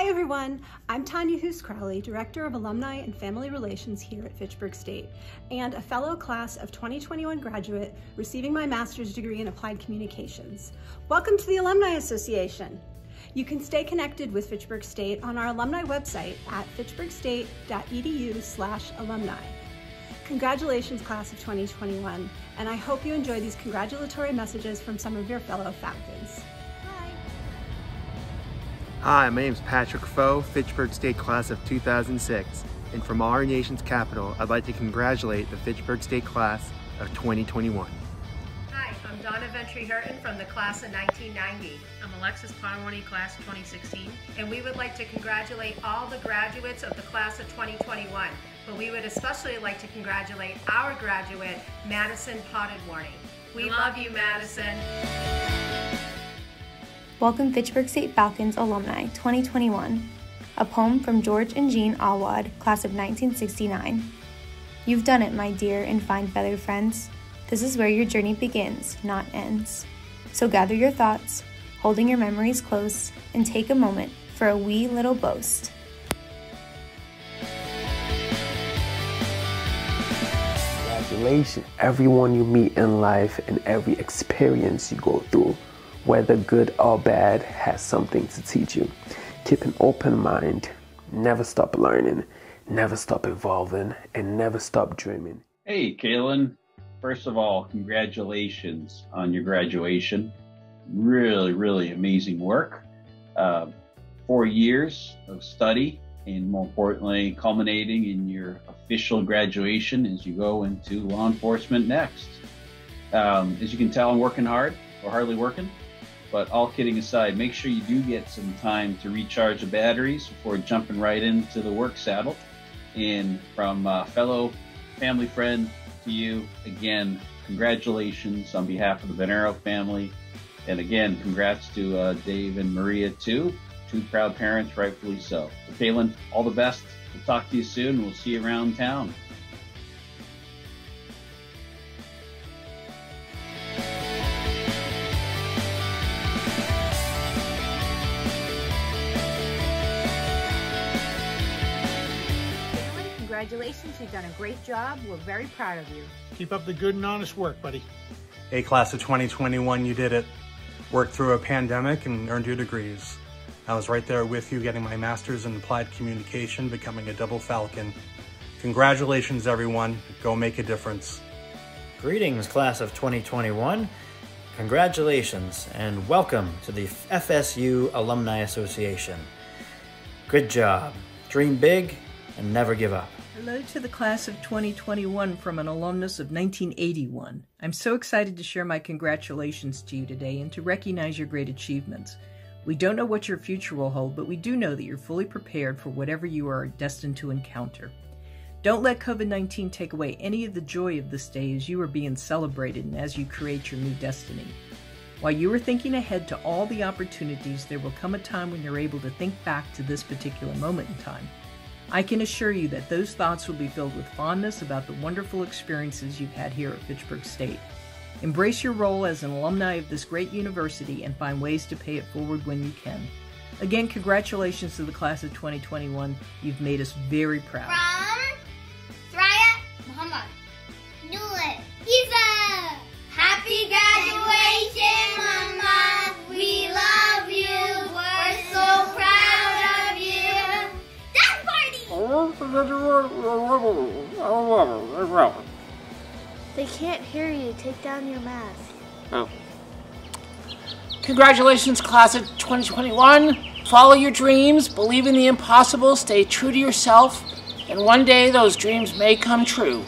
Hi everyone, I'm Tanya Hoos Crowley, Director of Alumni and Family Relations here at Fitchburg State, and a fellow class of 2021 graduate receiving my master's degree in Applied Communications. Welcome to the Alumni Association. You can stay connected with Fitchburg State on our alumni website at fitchburgstate.edu slash alumni. Congratulations, class of 2021, and I hope you enjoy these congratulatory messages from some of your fellow Falcons. Hi, my name is Patrick Foe, Fitchburg State Class of 2006, and from our nation's capital, I'd like to congratulate the Fitchburg State Class of 2021. Hi, I'm Donna Ventry Hurton from the class of 1990. I'm Alexis Parmoni, class 2016. And we would like to congratulate all the graduates of the class of 2021. But we would especially like to congratulate our graduate, Madison Potted Warning. We love, love you, Madison. Welcome Fitchburg State Falcons Alumni 2021. A poem from George and Jean Awad, class of 1969. You've done it, my dear and fine feathered friends. This is where your journey begins, not ends. So gather your thoughts, holding your memories close, and take a moment for a wee little boast. Congratulations, everyone you meet in life and every experience you go through whether good or bad, has something to teach you. Keep an open mind, never stop learning, never stop evolving, and never stop dreaming. Hey, Kaylin. First of all, congratulations on your graduation. Really, really amazing work. Uh, four years of study, and more importantly, culminating in your official graduation as you go into law enforcement next. Um, as you can tell, I'm working hard or hardly working. But all kidding aside, make sure you do get some time to recharge the batteries before jumping right into the work saddle. And from uh, fellow family friend to you, again, congratulations on behalf of the Venero family. And again, congrats to uh, Dave and Maria too. Two proud parents, rightfully so. But Kaylin, all the best. We'll talk to you soon. We'll see you around town. Congratulations, you've done a great job. We're very proud of you. Keep up the good and honest work, buddy. Hey, class of 2021, you did it. Worked through a pandemic and earned your degrees. I was right there with you getting my master's in applied communication, becoming a double falcon. Congratulations, everyone. Go make a difference. Greetings, class of 2021. Congratulations and welcome to the FSU Alumni Association. Good job. Dream big and never give up. Hello to the class of 2021 from an alumnus of 1981. I'm so excited to share my congratulations to you today and to recognize your great achievements. We don't know what your future will hold, but we do know that you're fully prepared for whatever you are destined to encounter. Don't let COVID 19 take away any of the joy of this day as you are being celebrated and as you create your new destiny. While you are thinking ahead to all the opportunities, there will come a time when you're able to think back to this particular moment in time. I can assure you that those thoughts will be filled with fondness about the wonderful experiences you've had here at Fitchburg State. Embrace your role as an alumni of this great university and find ways to pay it forward when you can. Again, congratulations to the class of 2021. You've made us very proud. They can't hear you. Take down your mask. Oh. Congratulations, class of 2021. Follow your dreams, believe in the impossible, stay true to yourself, and one day those dreams may come true.